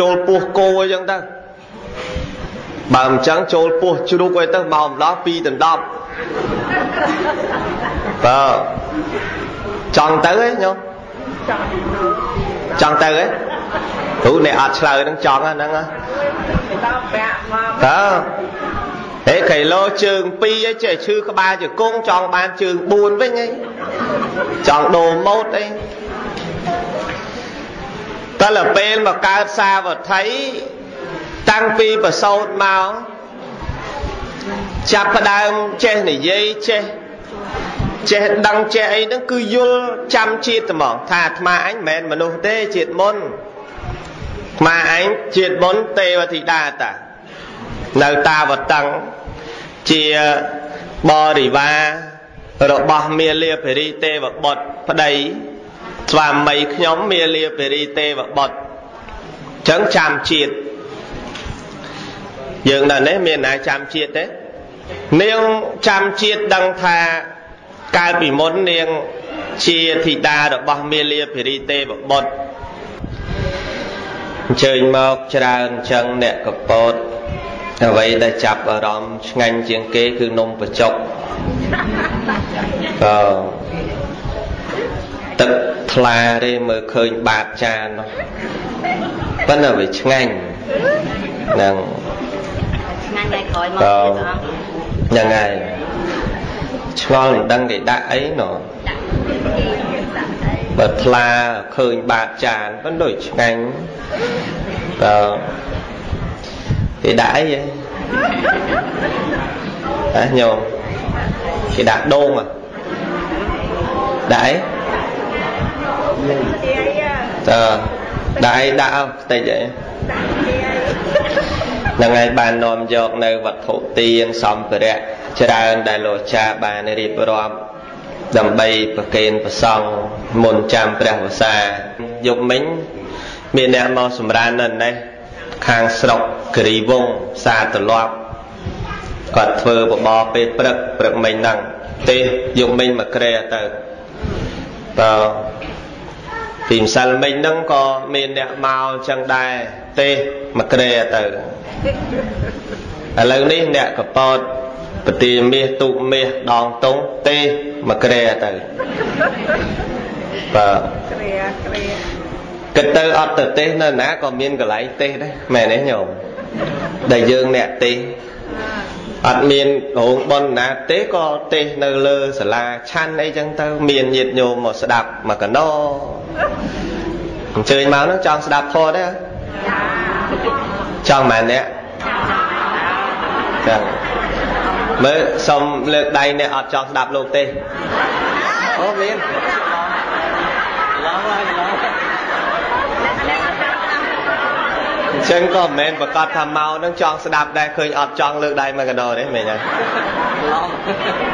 ចូលពោះគោអីចឹងទៅបើមិនចឹងចូលពោះជ្រូកអីទៅមកម្លោះ2ដណ្ដប់បើចង់ទៅឯងញោមចង់ទៅឯងព្រោះអ្នកអត់ឆ្លើយនឹងចង់ហ្នឹងតើហេគីឡូជើង2ឯងចេះឈឺក្បាលជង្គង់ចង់បានជើង4វិញឯងចង់ដូរម៉ូតអី តែលពេលមកកើតសាវត្ថីតាំងពីប្រសូតមកចាប់ផ្ដើមចេះនិយាយចេះចេះដឹងចេះអីហ្នឹងគឺយល់ចាំជាតិហ្មងថាអាត្មាអញមិនមែនមនុស្សទេជាតិមុនអាត្មាអញជាតិមុនទេវធីតាតានៅតាវតឹងជាបរិវាររបស់មាលាភរីទេវបុត្រប្តី ស្វាមីខ្ញុំមាលាភរីទេវបុត្រអញ្ចឹងចាំជាតិយើងនៅនេះមានណាចាំជាតិទេនាងចាំជាតិដឹងថាកាលពីមុននាងជាធីតារបស់មាលាភរីទេវបុត្រអញ្ជើញមកច្រើនអញ្ចឹងអ្នកកពតអ្វីដែលចាប់អារម្មណ៍ឆ្ងាញ់ជាងគេគឺនំបញ្ចុកអឺ ទឹកថ្លាទេមើលឃើញបាតចាននោះប៉ុន្តែវាឆ្ងាញ់ហ្នឹងឆ្ងាញ់តែក្រោយមកទៀតហ្នឹងហើយឆ្ងល់មិនដឹងគេដាក់អីណោះបើថ្លាឃើញបាតចានប៉ុន្តែដូចឆ្ងាញ់តើគេដាក់អីហ៎ហ៎ញោមគេដាក់ដូងដាក់អី តើដាក់អីដាក់អស់តិចអីហ្នឹងហើយបាននាំយកនៅវត្ថុទានសម្ភារៈច្រើនដែលលោកចាបានរៀបរាប់ដើម្បីប្រគេនប្រសង់មុនចាំព្រះវសាយប់មិញមានអ្នកមកសម្រាននៅនេះខាងស្រុកគិរីវងផ្សារទលាប់គាត់ធ្វើបបរពេលព្រឹកព្រឹកមិញហ្នឹងទេយកមិញមកក្រែទៅតើ ពីម្សិលមិញហ្នឹងក៏មានអ្នកមកអញ្ចឹងដែរទេមកក្រែទៅឥឡូវនេះអ្នកកពតពទាមាសទូកមាសដងតុងទេមកក្រែទៅបាទក្រែក្រែគិតទៅអត់ទៅទេស នៅណាក៏មានកន្លែងទេសដែរមែនទេញោមដែលយើងអ្នកទេសអត់មានរោងប៉ុនណាទេក៏ទេសនៅលើសាលាឆាន់អីចឹងទៅ មានញាតញោមមកស្ដាប់មកកណោ អញ្ជើញមកនោះចង់ស្ដាប់ធម៌ទេចង់មែនអ្នកចឹងមើលសុំលើកដៃអ្នកអត់ចង់ស្ដាប់លោកទេអូមានឡងហើយឡងអញ្ចឹងក៏មិនមែនប្រកាសថាមកនឹងចង់ស្ដាប់ដែរឃើញអត់ចង់លើកដៃមកកដោទេមែនទេឡង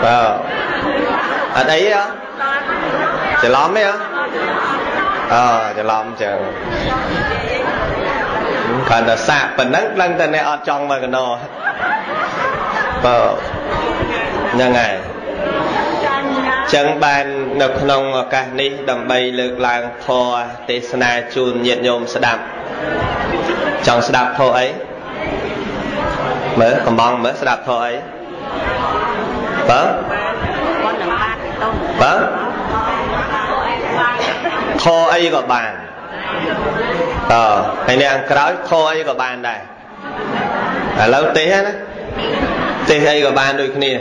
បាទអត់អីហ៎ច្រឡំទេហ៎ អឺច្រឡំចឹងគាត់តែសាក់ប៉ុណ្ណឹងដឹងតែអ្នកអត់ចង់មកកណោបើហ្នឹងហើយចឹងបាននៅក្នុងឱកាសនេះដើម្បីលើកឡើងធម៌ទេសនាជូនញាតិញោមស្ដាប់ចង់ស្ដាប់ធម៌អីមើលកំងមើលស្ដាប់ធម៌អីបើបើ ធម៌អីក៏បានតើហើយអ្នកក្រោយធម៌អីក៏បានដែរឥឡូវទេសណាទេសអីក៏បានដូចគ្នា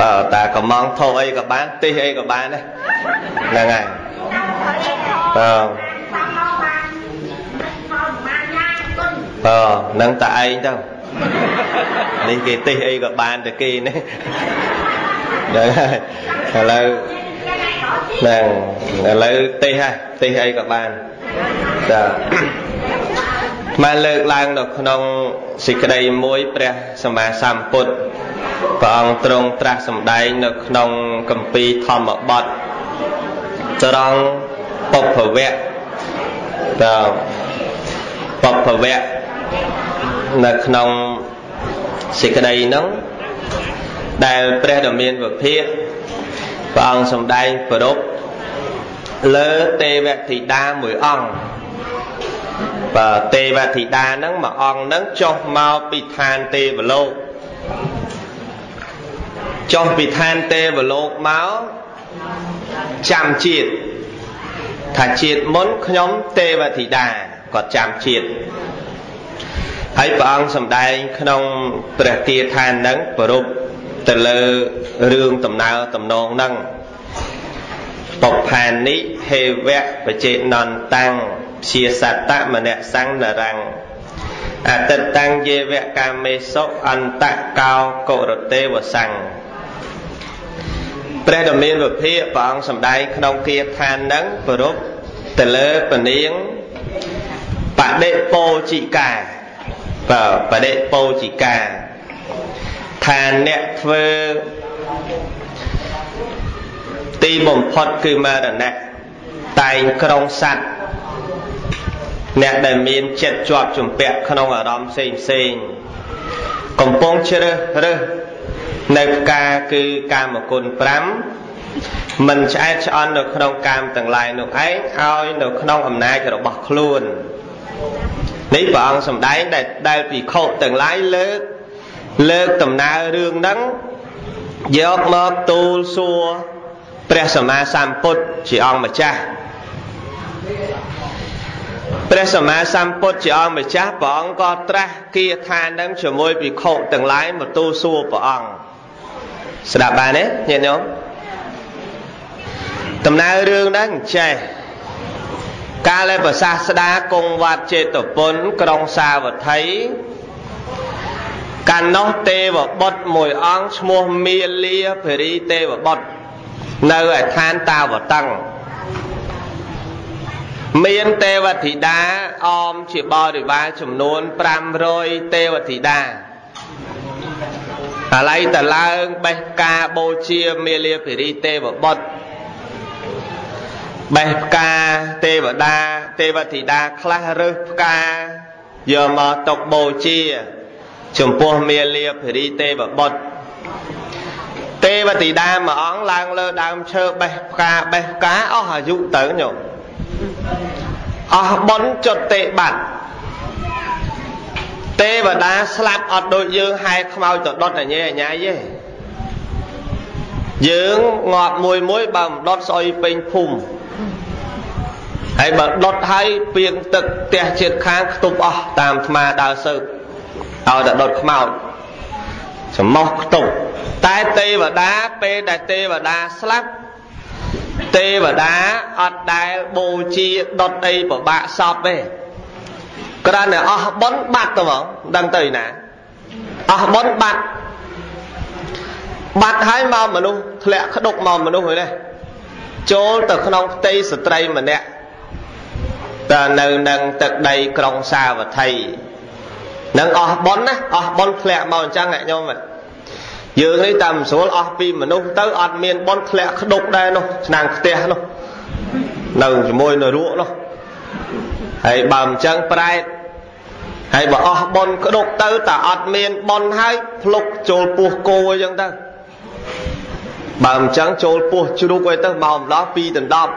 បើតាកំងធោអីក៏បានទេសអីក៏បានដែរហ្នឹងហើយបើបើនឹងតាឯងទៅនេះគេទេសអីក៏បានទៅគេនេះហ្នឹងហើយឥឡូវ ហ្នឹងឥឡូវទេសហ่ะទេសអីក៏បានចាមកលើកឡើងនៅក្នុងសេចក្តីមួយព្រះសម្មាសម្ពុទ្ធព្រះអង្គទ្រង់ត្រាស់សម្ដែងនៅក្នុងគម្ពីរធម្មបទត្រង់ពុភវៈតើពុភវៈនៅក្នុងសេចក្តីហ្នឹងដែលព្រះដ៏មានវិភាក ព្រះអង្គសម្ដែងប្រពលើទេវធីតាមួយអង្គបើទេវធីតាហ្នឹងមួយអង្គហ្នឹងចុះមកពីឋានទេវលោកចុះពីឋានទេវលោកមកចាំជាតិថាជាតិមុនខ្ញុំទេវធីតាគាត់ចាំជាតិហើយព្រះអង្គសម្ដែងក្នុងព្រះគាថានឹងប្រពទៅលើ រឿងដំណើរតំណងនឹងបុផានិហេវៈបចេណន្តាំងព្យាសតមនៈសង្នរੰអតិតាំងយេវៈកាមេសុអន្តកោកុរទេវសੰព្រះដ៏មានវិភាកព្រះអង្គសម្ដែងក្នុងគាថានឹងប្រពទៅលើពនាងបដិពោជិកាបើបដិពោជិកាថាអ្នកធ្វើ ទីបំផុតគឺមរណៈតែងក្រុងសัตว์អ្នកដែលមានចិត្តជាប់ជំពាក់ក្នុងអារម្មណ៍ផ្សេងផ្សេងកំពុងជ្រើសរើសនៅផ្កាគឺកាមគុណ5មិនឆ្អែតឆ្អន់នៅក្នុងកាមទាំងឡាយនោះឯងឲ្យនៅក្នុងអំណាចរបស់ខ្លួននេះព្រះអង្គសម្ដែងដែលដែលពិខុទាំងឡាយលើកលើកដំណើររឿងហ្នឹង យកមកទូលសួរព្រះសម្មាសម្ពុទ្ធជាអង្គម្ចាស់ព្រះសម្មាសម្ពុទ្ធជាអង្គម្ចាស់ព្រះអង្គក៏ត្រាស់គាថានឹងជាមួយភិក្ខុទាំងឡាយមកទូលសួរព្រះអង្គស្ដាប់បានទេញាតិញោមដំណើររឿងហ្នឹងចេះកាលប្រសាស្ដាគង់វត្តចេតពុនក្រុងសាវត្ថី កាលនោះទេវបុត្រមួយអង្គឈ្មោះមាលាភរីទេវបុត្រនៅឯឋានតាវតឹងមានទេវធីតាអមជាបរិវារចំនួន500ទេវធីតាអាឡ័យតឡើងបេះផ្កាបូជាមាលាភិរីទេវបុត្របេះផ្កាទេវតាទេវធីតាខ្លះរើសផ្កាយកមកຕົកបូជា ចំពោះមាលាភិរីទេវបុត្រទេវធីតាមួយអង្គឡើងលើដើមឈើបេះផ្កាបេះផ្កាអស់អាយុទៅញោមអស់បនចុតទេបាត់ទេវតាស្លាប់អត់ដូចយើងហែខ្មោចទៅដុតអញេអញ្ញាយទេយើងងាប់មួយមួយបើមិនដុតស្អុយពេញភូមិហើយបើដុតហើយពីងទឹកផ្ទះជាតិខាងខ្ទប់អស់តាមថ្មដើរសើប ឲ្យតែដុតខ្មោចសមោះខ្ទប់តែទេវតាពេលដែលទេវតាស្លាប់ទេវតាអត់ដែលបូជាដុតអីពិបាកសពទេគ្រាន់តែអស់បុណ្យបាត់ទៅហ្មងដឹងទៅណាអស់បុណ្យបាត់បាត់ហើយមកមនុស្សធ្លាក់ក្តុកមកមនុស្សហ្នឹងចូលទៅក្នុងផ្ទៃស្ត្រីម្នាក់តែនៅនឹងទឹកដីក្រុងសាវត្ថី នឹងអស់បុណ្យណាអស់បុណ្យធ្លាក់មកអញ្ចឹងអ្នកញោមយើងនេះតាមស្រួលអស់ពីមនុស្សទៅអត់មានបុណ្យធ្លាក់ក្តុកដែរនោះឆ្នាំងផ្ទះនោះនៅជាមួយនៅរក់នោះហើយបើមិនចឹងប្រែតហើយបើអស់បុណ្យក្តុកទៅតែអត់មានបុណ្យហើយភ្លុកចូលពោះគោអញ្ចឹងទៅបើមិនចឹងចូលពោះជ្រូកអីទៅមកម្លោះ2ដណ្ដប់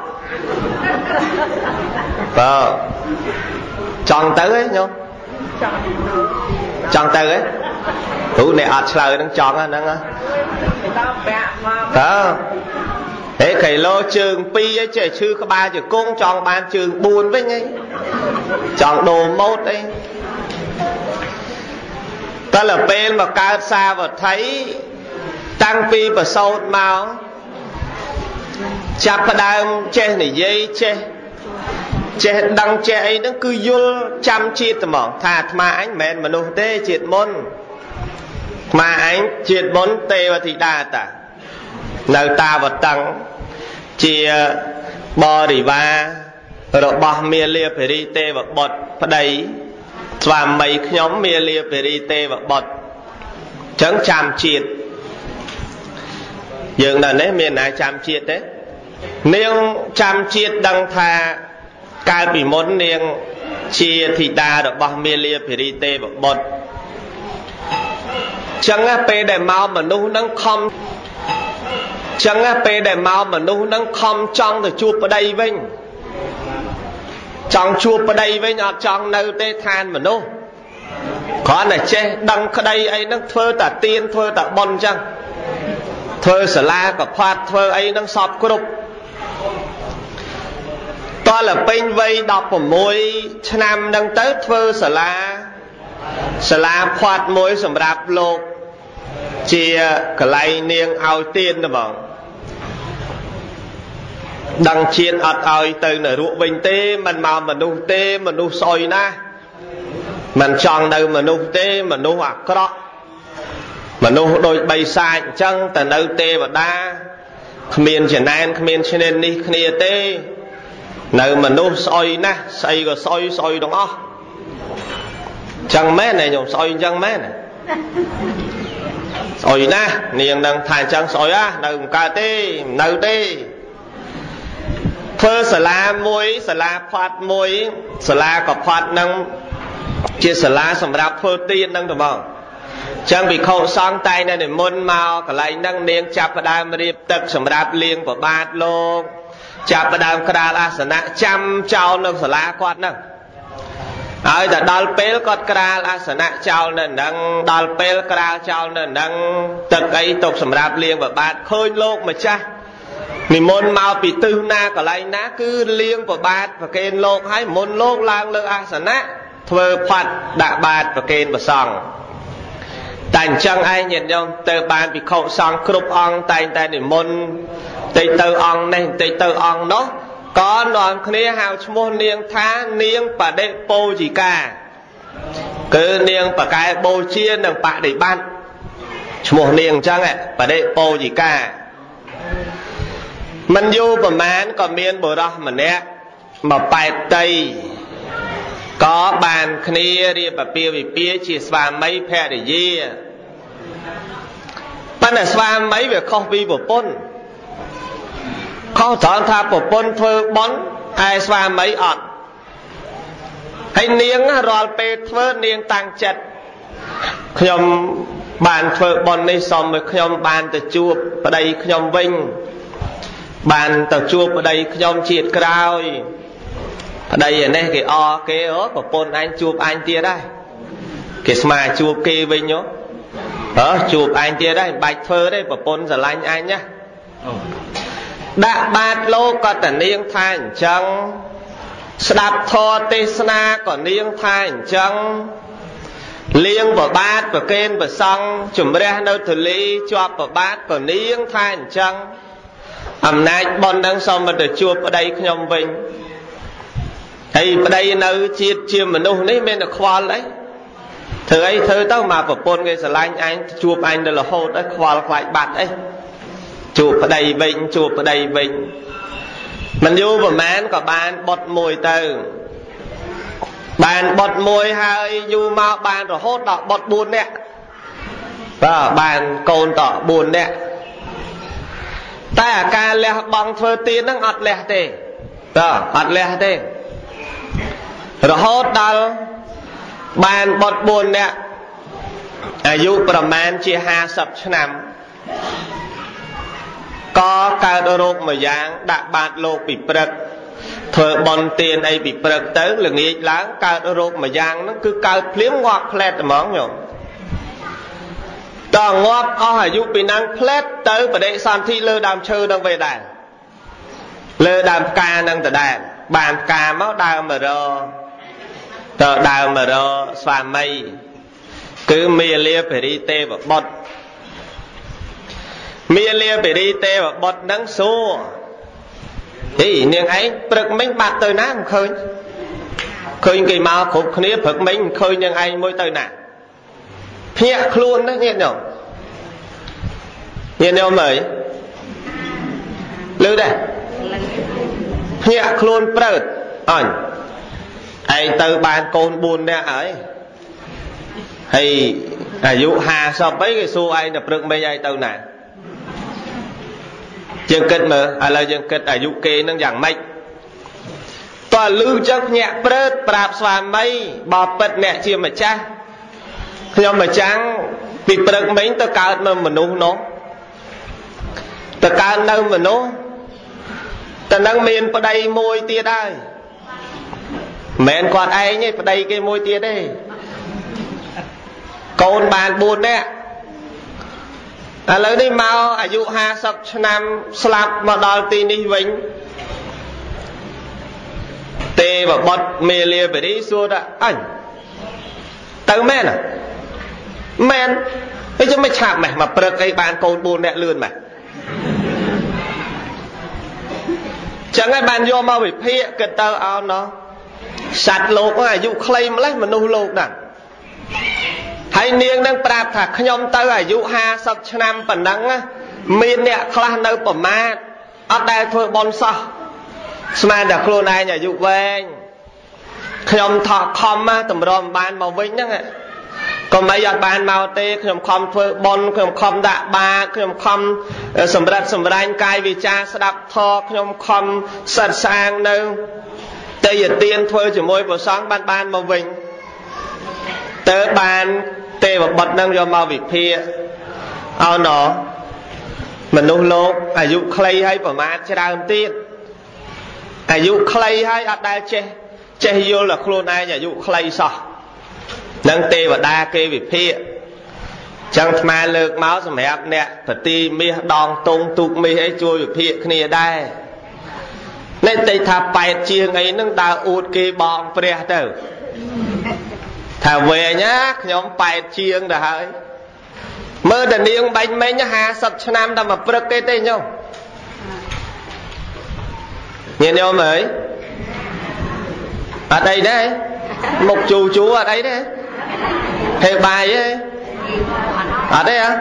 បើចង់ទៅហ៎ញោម ចង់ទៅហ៎គ្រូអ្នកអត់ឆ្លើយនឹងចង់ហ្នឹងតើពាក់មកតើហេគីឡូជើង2ឯចេះឈឺក្បាលជង្គង់ចង់បានជើង4វិញឯងចង់ដូរម៉ូតអីតែលពេលមកកើតសាវត្ថីតាំងពីប្រសោតមកចាប់ផ្ដើមចេះនិយាយចេះ ចេះដឹងចេះអីហ្នឹងគឺយល់ចាំជាតិហ្មងថាអាត្មាអញមិនមែនមនុស្សទេជាតិមុនអាត្មាអញជាតិមុនទេវធីតាតានៅតាវតੰជាបរិវាររបស់មាលាភរីទេវបុត្រប្តីស្វាមីខ្ញុំមាលាភរីទេវបុត្រចឹងចាំជាតិយើងដល់នេះមានណាចាំជាតិទេនាងចាំជាតិដឹងថា កាលពីមុននាងជាធីតារបស់មាលាភរីទេវបុត្រចឹងពេលដែលមកមនុស្សនឹងខំចឹងពេលដែលមកមនុស្សនឹងខំចង់ទៅជួបប្តីវិញចង់ជួបប្តីវិញអត់ចង់នៅទេឋានមនុស្សគ្រាន់តែចេះដឹងក្តីអីហ្នឹងធ្វើតែទៀនធ្វើតែប៉ុនអញ្ចឹងធ្វើសាលាកផាត់ធ្វើអីហ្នឹងសពគ្រប់ តលពេញវ័យ16ឆ្នាំហ្នឹងទៅធ្វើសាលាសាលាផាត់មួយសម្រាប់លោកជាកលែងនាងឲ្យទៀនទៅបងដឹងជាតិអត់ឲ្យទៅនរកវិញទេមិនមកមនុស្សទេមនុស្សស្អុយណាស់មិនចង់នៅមនុស្សទេមនុស្សអាក្រក់មនុស្សដូចបីសាចអញ្ចឹងតែនៅទេវតាគ្មានចំណែនគ្មានឈ្នាននេះគ្នាទេ នៅមនុស្សស្អុយណាស់ស្អីក៏ស្អុយស្អុយទាំងអស់ចឹងមែនទេញោមស្អុយអញ្ចឹងមែនស្អុយណាស់នាងនឹងថាអញ្ចឹងស្អុយហ่ะនៅមិនកើតទេនៅទេធ្វើសាលាមួយសាលាផាត់មួយសាលាក៏ផាត់នឹងជាសាលាសម្រាប់ធ្វើទាននឹងទៅមកចឹងវិខុសង្ឃតែងតែនិមន្តមកកន្លែងហ្នឹងនាងចាប់ផ្ដើមរៀបទឹកសម្រាប់លៀងប្របាទលោក ចាប់ផ្ដើមក្រាលអាសនៈចាំចោលនៅសាលាគាត់ហ្នឹងហើយតែដល់ពេលគាត់ក្រាលអាសនៈចោលនៅហ្នឹងដល់ពេលក្រាលចោលនៅហ្នឹងទឹកអីទុកសម្រាប់លៀងប្របាទឃើញលោកម្ចាស់និមន្តមកពីទិសណាកន្លែងណាគឺលៀងប្របាទប្រគេនលោកហើយមុនលោកឡើងលើអាសនៈធ្វើផាត់ដាក់បាតប្រគេនប្រសង់តែអញ្ចឹងឯងញាតិញោមទៅបានភិក្ខុសង្ឃគ្រប់អង្គតែងតែនិមន្ត តិចទៅអង្គនេះតិចទៅអង្គនោះក៏នាំគ្នាហៅឈ្មោះនាងថានាងបដិពោជីកាគឺនាងបកែបូជានិងបដិបត្តិឈ្មោះនាងអញ្ចឹងបដិពោជីកាមិនយូរប្រមាណក៏មានបុរសម្នាក់មកប៉ែតតីក៏បានគ្នារៀបពាវិពាជាស្វាមីភរិយាប៉ុន្តែស្វាមីវាខុសពីប្រពន្ធ ខុសត្រង់ថាប្រពន្ធធ្វើបន់ឯស្វាមីអត់ហើយនាងរាល់ពេលធ្វើនាងតាំងចិត្តខ្ញុំបានធ្វើបន់នេះសូមឲ្យខ្ញុំបានទៅជួបប្តីខ្ញុំវិញបានទៅជួបប្តីខ្ញុំជាតិក្រោយប្តីឯនេះគេអគេអូប្រពន្ធអញជួបអញទៀតដែរគេស្មាជួបគេវិញហ៎អើជួបអញទៀតដែរមិនបាច់ធ្វើទេប្រពន្ធស្រឡាញ់អញណា ដាក់បាតលោកក៏តនាងថាអញ្ចឹងស្ដាប់ធម៌ទេសនាក៏នាងថាអញ្ចឹងលៀងប្របាទប្រកេនប្រសង់ជំរះនៅទលីជាប់ប្របាទក៏នាងថាអញ្ចឹងអំណាចប៉ុននឹងសូមទៅជួបប្តីខ្ញុំវិញហើយប្តីនៅជាតិជាមនុស្សនេះមានតែខ្វល់អីធ្វើអីធ្វើទៅមកប្រពន្ធគេស្រឡាញ់អញជួបអញទៅរហូតអីខ្វល់ខ្លាចបាត់អី ជួបប្តីវិញជួបប្តីវិញមិនយូរប្រហែលក៏បានបុតមួយទៅបានបុតមួយហើយយូរមកបានរហូតដល់បុត4នាក់បាទបានកូនត4នាក់តែអាការលះបង់ធ្វើទៀនហ្នឹងអត់លះទេបាទអត់លះទេរហូតដល់បានបុត4នាក់អាយុប្រមាណជា50ឆ្នាំ ក៏កើតរោគមួយយ៉ាង ដាក់បាតលោកពីព្រឹកធ្វើបន់ទៀនអីពីព្រឹកទៅល្ងាចឡើងកើតរោគមួយយ៉ាងហ្នឹងគឺកើតភ្លាមងាប់ផ្លែតហ្មងញោមដល់ងាប់អស់អាយុពីហ្នឹងផ្លែតទៅបដិសន្ធិលើដើមឈើនឹងវិញដែរលើដើមផ្កានឹងដដែលបានផ្កាមកដើរមករទៅដើរមករស្វាមីគឺមាលាពរិទេវបុត្រ មាលាពរិទេវបុត្រនឹងសួរហីនាងឯងព្រឹកមិញបាត់ទៅណាមិនឃើញឃើញគេមកគ្រប់គ្នាព្រឹកមិញឃើញនាងឯងមួយទៅណាភ្ញាក់ខ្លួនណាញាតិញោមញាតិញោមអើយលឺដែរភ្ញាក់ខ្លួនប្រើតអញឯងទៅបានកូន4នាក់ហើយហើយអាយុ50អីគេសួរឯងតែព្រឹកមិញឯងទៅណា យើងគិតមើលឥឡូវយើងគិតអាយុគេនឹងយ៉ាងម៉េចតើលឺចឹងភ្ញាក់ព្រើតប្រាប់ស្វាមីបបិទ្ធអ្នកជាម្ចាស់ខ្ញុំម្ចាំងពីព្រឹកមិញទៅកើតនៅមនុស្សនោះទៅកើតនៅមនុស្សតែនឹងមានប្តីមួយទៀតហើយមិនគាត់ឯងទេប្តីគេមួយទៀតទេកូនបាន4នាក់ ឥឡូវនេះមកអាយុ50ឆ្នាំស្លាប់មកដល់ទីនេះវិញទេវបុត្រមេលាបរីសួរថាអញទៅមែនមែនហើយចាំមិនឆាប់ម៉េះមកព្រឹកអីបានកូន4នាក់លឿនម៉េះចឹងហើយបានយកមកវិភាគគិតទៅអោណោះសត្វលោកអាយុខ្លីម្លេះមនុស្សលោកហ្នឹង ហើយនាងនឹងប្រាប់ថាខ្ញុំទៅអាយុ50ឆ្នាំប៉ុណ្ណឹងមានអ្នកខ្លះនៅប្រមាទអត់ដែលធ្វើបន់សោះស្មានតែខ្លួនឯងអាយុវែងខ្ញុំថកខំតម្រាំបានមកវិញហ្នឹងកុំអីអត់បានមកទេខ្ញុំខំធ្វើបន់ខ្ញុំខំដាក់បាតខ្ញុំខំសម្រិតសម្រាញ់កាយវាចាស្ដាប់ធម៌ខ្ញុំខំសិតសាងនៅតែយទានធ្វើជាមួយព្រះសង្ឃបានបានមកវិញតើបាន ទេវបុត្រនឹងយកមកវិភាគអោណោមនុស្សលោកអាយុខ្លីហើយប្រមាថច្រើនទៀតអាយុខ្លីហើយអត់ដែលចេះចេះយល់ដល់ខ្លួនឯងអាយុខ្លីសោះនឹងទេវតាគេវិភាគចឹងថ្មលើកមកសម្រាប់អ្នកប្រទីមាសដងតុងទូកមាសអីជួយវិភាគគ្នាដែរនេះតែថាប៉ែតជាងអីហ្នឹងដើរអួតគេបងព្រះទៅ ថាវែងណាខ្ញុំប៉ែតជាងទៅហើយមើលតែនាងបាញ់មិញ50ឆ្នាំតែមកព្រឹកគេទេញោមញាតិញោមអើយអត់អីទេមុខជូជូអត់អីទេហេបាយទេអត់ទេហ៎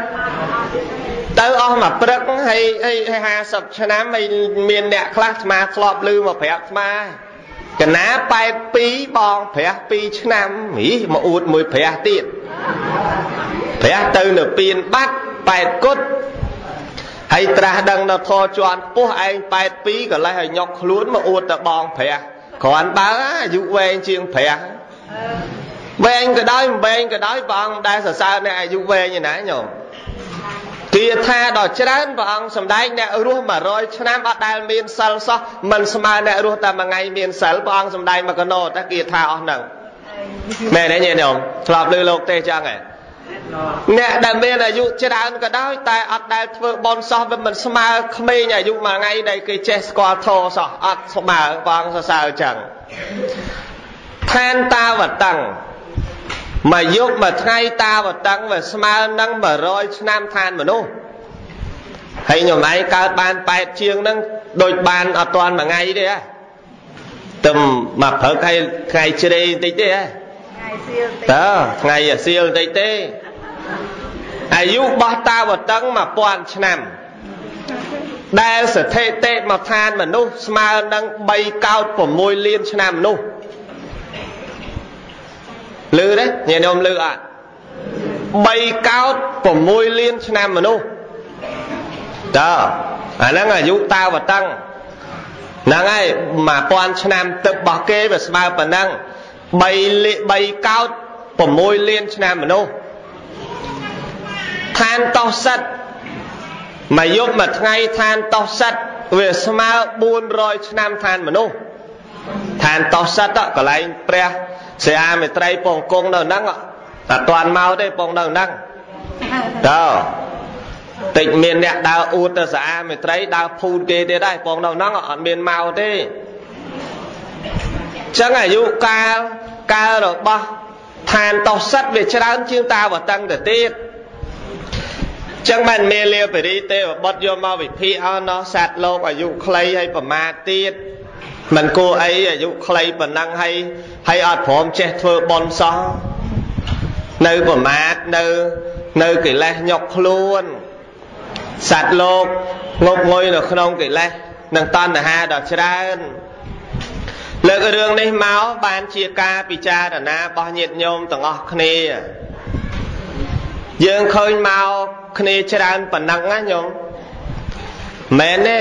ទៅអស់មកព្រឹកហើយហើយ50ឆ្នាំហើយមានអ្នកខ្លះស្មាធ្លាប់លឺមកប្រាប់ស្មា កណា82បងព្រះ2ឆ្នាំហីមកអួតមួយព្រះទៀតព្រះទៅនៅពៀនបាត់8គុតហើយត្រាស់ដឹងនៅធរជាន់ពោះឯង82កលេសឲ្យញុកខ្លួនមកអួតទៅបងព្រះគ្រាន់បើអាយុវែងជាងព្រះវែងក៏ដោយមិនវែងក៏ដោយព្រះអង្គដែលសរសើរអ្នកអាយុវែងឯណាញោម គាថាដល់ច្រើនព្រះអង្គសម្ដែងអ្នករស់100ឆ្នាំអត់ដែលមានសិលសោះមិនស្មើអ្នករស់តែមួយថ្ងៃមានសិលព្រះអង្គសម្ដែងមកកណោតែគាថាអស់ហ្នឹងមែនទេញាតិញោមធ្លាប់លើលោកទេចឹងហ៎អ្នកដែលមានអាយុច្រើនក៏ដោយតែអត់ដែលធ្វើបន់សោះវាមិនស្មើក្មេងអាយុមួយថ្ងៃដែលគេចេះស្គាល់ធោសោះអត់ស្មើព្រះអង្គសរសើរចឹងឋានតាវតੰ មួយយប់មួយថ្ងៃតាវតឹងវាស្មើនឹង100ឆ្នាំឋានមនុស្សហើយខ្ញុំឯងកើតបាន8ជាងហ្នឹងដូចបានអត់ទាន់មួយថ្ងៃទេហ៎ទឹមមកព្រឹកហើយថ្ងៃជ្រេបន្តិចទេហ៎ថ្ងៃសៀលតិចតើថ្ងៃសៀលបន្តិចទេអាយុរបស់តាវតឹង1000ឆ្នាំដែលស្ថិតិមកឋានមនុស្សស្មើនឹង3កោត6លានឆ្នាំមនុស្ស លឺទេញាតិញោមលឺអត់3កោត6លានឆ្នាំមនុស្សតើអាហ្នឹងអាយុតាវតឹងហ្នឹងហើយ1000ឆ្នាំទឹករបស់គេវាស្មើប៉ុណ្ណឹង3លេ3កោត6លានឆ្នាំមនុស្សឋានតោសិតមួយយប់មួយថ្ងៃឋានតោសិតវាស្មើ400ឆ្នាំឋានមនុស្សឋានតោសិតកន្លែងព្រះ ស្រាមេត្រីពងគង់នៅហ្នឹងតែតាន់មកទេពងនៅហ្នឹងតើតិចមានអ្នកដើរអួតទៅស្អាមេត្រីដើរភូតគេទៀតដែរពងនៅហ្នឹងអត់មានមកទេចឹងអាយុកាលកាលរបស់ឋានតោសិតវាច្រើនជាងតាវតឹងទៅទៀតចឹងបានមេលាបរិទេវបុត្រយកមកវិភាគអោណោះសត្វលោកអាយុខ្លីហើយប្រមាទទៀត មិនគួរអីអាយុខ្លីប៉ុណ្ណឹងហើយហើយអត់ព្រមចេះធ្វើបន់សោះនៅប្រមាទនៅនៅកិលេសញុកខ្លួនសត្វលោកងប់ងុយនៅក្នុងកិលេសនិងតណ្ហាដ៏ច្រើនលើករឿងនេះមកបានជាការពិចារណារបស់ញាតិញោមទាំងអស់គ្នា យើងឃើញមកគ្នាច្រើនប៉ុណ្ណឹងណាញោមមែនទេ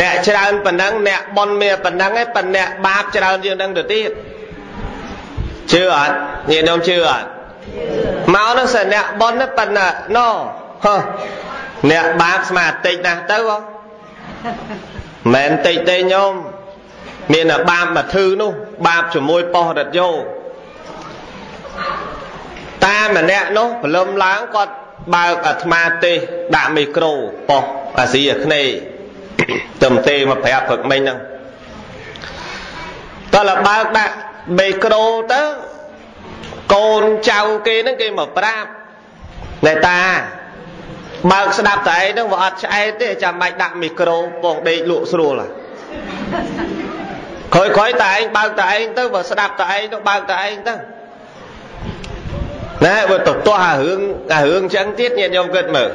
អ្នកច្រើនប៉ុណ្ណឹងអ្នកបន់មានប៉ុណ្ណឹងឯងប៉ុន្តែអ្នកបាបច្រើនជាងនឹងទៅទៀតជឿអត់ញាតិញោមជឿអត់មកនោះសិនអ្នកបន់ប៉ុណ្ណាណូហ៎អ្នកបាបស្មាតិចណាស់ទៅហ៎មិនតិចទេញោមមានតែបាបមកធឺនោះបាបជាមួយប៉ុស្តិ៍រិទ្ធយោតាម្នាក់នោះព្រលឹមឡើងគាត់បើកអាត្មាទេសដាក់មីក្រូប៉ុស្តិ៍អាស៊ីអាគ្នេយ៍ ទៅទេមកប្រាប់ព្រឹកមិញហ្នឹងតើលបើកដាក់មីក្រូទៅកូនចៅគេហ្នឹងគេមកប្រាប់ណែតាបើកស្ដាប់តែឯងហ្នឹងវាអត់ឆ្អែតទេចាំបាច់ដាក់មីក្រូពងដេកលក់ស្រួលក្រោយក្រោយតែឯងបើកតែឯងទៅបើស្ដាប់តែឯងទៅបើកតែឯងទៅណែបើទៅទាស់អារឿងអារឿងចឹងទៀតញាតិញោមគិតមើល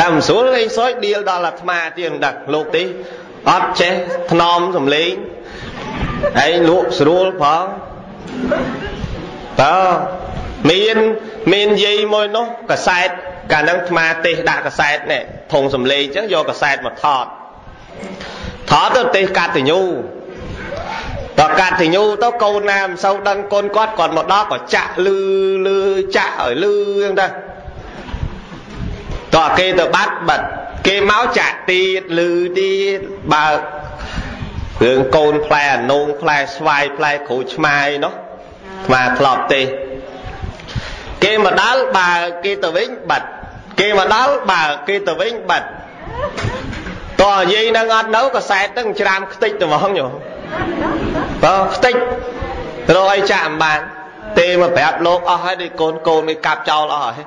តាមស្រួលលេងសួយឌៀលដល់អាត្មាទៀតដឹកលោកទីអត់ចេះថ្នមសំលេងឯងលក់ស្រួលផងតើមានមានយាយមួយនោះកសែតកាលហ្នឹងថ្មទេសដាក់កសែតនេះធុងសំលេងអញ្ចឹងយកកសែតមកថតថតទៅទេសកាត់តញូតកាត់តញូទៅកូនណាមិនសូវដឹងកូនគាត់គាត់មកដល់ក៏ចាក់លឺលឺចាក់ឲ្យលឺអញ្ចឹងទៅ តគេទៅបាត់បាត់គេមកចាក់ទៀតលឺទៀតបើរឿងកូនផ្លែអនុងផ្លែស្វាយផ្លែក្រូចឆ្មាយនោះស្មាធ្លាប់ទេគេមកដល់បើគេទៅវិញបាត់គេមកដល់បើគេទៅវិញបាត់តើយាយនឹងអត់នៅក៏សែតនឹងច្រាមខ្ទេចទៅហ្មងញោបើខ្ទេចរកអីចាក់មិនបាន ទេមកប្រាប់លោកអស់ហើយដូចកូនកូននេះកាប់ចោលអស់ហើយ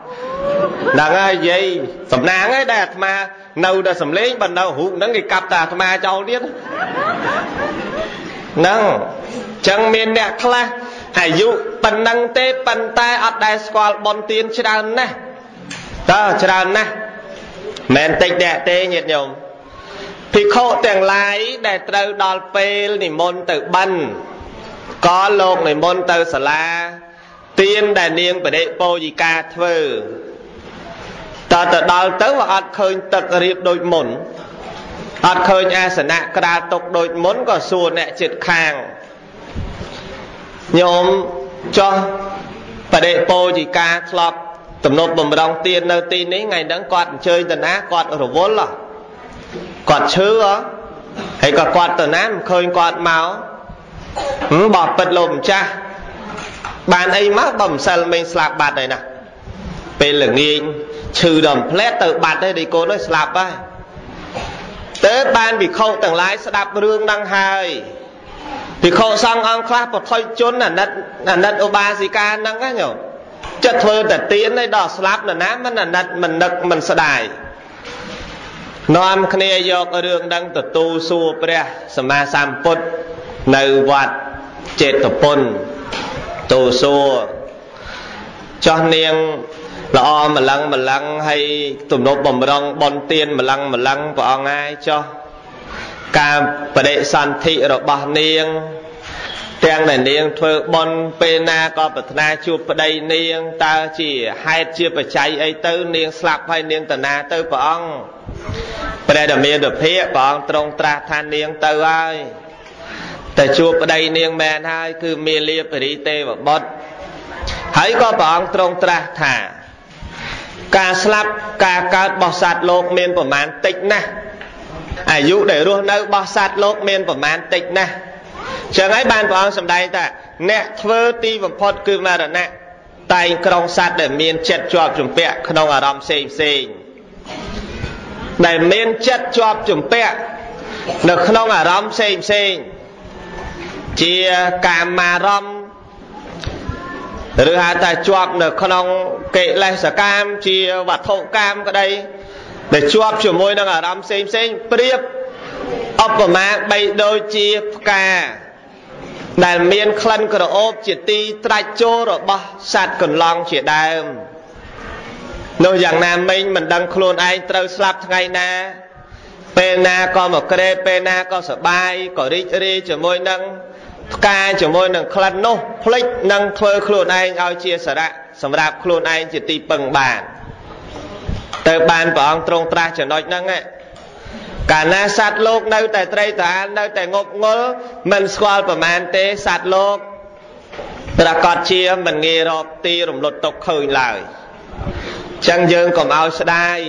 ហ្នឹងហើយយាយសំណាងហើយដែលអាត្មានៅតែសំលេងបើនៅរូបហ្នឹងគេកាប់តែអាត្មាចោលទៀតហ្នឹងចឹងមានអ្នកខ្លះអាយុប៉ុណ្ណឹងទេប៉ុន្តែអត់ដែលស្គាល់បនទៀនច្រើនណាស់តើច្រើនណាស់មិនតិចអ្នកទេញាតិញោមភិក្ខុទាំងឡាយដែលត្រូវដល់ពេលនិមន្តទៅបិណ្ឌក៏លោកនិមន្តទៅសាលាទៀនដែលនាងបដិពោយិកាធ្វើ តើទៅដល់ទៅវាអត់ឃើញទឹករៀបដូចមុនអត់ឃើញអាសនៈក្រាលទុកដូចមុនក៏សួរអ្នកចិត្តខាងញោមចោះបដិពោយិកាធ្លាប់ទំនប់បំរុងទៀននៅទីនេះថ្ងៃហ្នឹងគាត់អញ្ជើញទៅណាគាត់រវល់គាត់ឈឺហើយក៏គាត់ទៅណាមិនឃើញគាត់មកបោះពិតលោកម្ចាស់បានអីមកបើម្សិលមិញស្លាប់បាត់ហើយណាពេលល្ងាច ឈឺដល់ផ្លែទៅបាត់ហើយដីកូនហើយស្លាប់ហើយទៅបានវិខុទាំងឡាយស្ដាប់រឿងហ្នឹងហើយភិក្ខុសង្ឃអង្គខ្លះបថុយជនអាណិតអាណិតឧបាសិកាហ្នឹងណាញោមចិត្តធ្វើតែទៀនឯដល់ស្លាប់នរណាមិនអាណិតមិននឹកមិនស្ដាយនាំគ្នាយករឿងដឹងទទួលសួរព្រះសម្មាសម្ពុទ្ធនៅវត្តចេតពុនទូសួរចោះនាង ល្អម្លឹងម្លឹងហើយទំនប់បំរុងបនទៀនម្លឹងម្លឹងព្រះអង្គហើយចោះការបដិសន្ធិរបស់នាង ទាំងដែលនាងធ្វើបន់ពេលណាក៏ប្រាថ្នាជួបប្តីនាងតើជាហេតុជាបច្ច័យអីទៅ នាងស្លាប់ហើយនាងតាណាទៅព្រះអង្គព្រះដ៏មានវិភាកព្រះអង្គទ្រង់ត្រាស់ថានាងទៅហើយតែជួបប្តីនាងមែនហើយគឺមាលាពរិទេវបុត្រហើយក៏ព្រះអង្គទ្រង់ត្រាស់ថា ការស្លាប់ការកើតរបស់សត្វលោកមានប្រមាណតិចណាស់អាយុដែលរស់នៅរបស់សត្វលោកមានប្រមាណតិចណាស់ចឹងហើយបានព្រះអង្គសម្ដែងថាអ្នកធ្វើទីបំផុតគឺមរណៈតែងក្រុងសត្វដែលមានចិត្តជាប់ជំពាក់ក្នុងអារម្មណ៍ផ្សេងផ្សេងដែលមានចិត្តជាប់ជំពាក់នៅក្នុងអារម្មណ៍ផ្សេងផ្សេងជាកាមារម្មណ៍ ឬហៅថាជាប់នៅក្នុងកិលេសកម្មជាវត្ថុកម្មក្តីដែលជាប់ជាមួយនឹងអារម្មណ៍ផ្សេងផ្សេងប្រៀបឧបមាបីដូចជាផ្កាដែលមានក្លិនក្រអូបជាទីត្រាច់ចូលរបស់សត្វកន្លងជាដើមនោះយ៉ាងណាមិញមិនដឹងខ្លួនឯងត្រូវស្លាប់ថ្ងៃណាពេលណាក៏មកក្រេបពេលណាក៏សបាយក៏រីករាយជាមួយនឹង ផ្កាជាមួយនឹងក្លិននោះភ្លេចនឹងធ្វើខ្លួនឯងឲ្យជាសារៈសម្រាប់ខ្លួនឯងជាទីពឹងបានទៅបានព្រះអង្គទ្រង់ត្រាស់ចំណុចហ្នឹងកាលណាសត្វលោកនៅតែត្រីតាលនៅតែងប់ងល់មិនស្គាល់ប្រមាណទេសត្វលោកប្រកាសជាមិនងាយរកទីរំលត់ទុកឃើញឡើយចឹងយើងកុំឲ្យស្ដាយ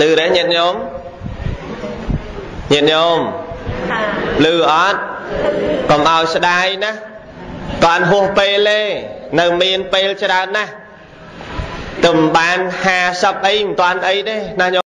ឮទេញាតិញោមញាតិញោមឮលឺអត់ កុំឲ្យស្ដាយណាតាន់ហួសពេលទេនៅមានពេលច្រើនណាស់ទៅបាន50អីមិនតាន់អីទេណាញោ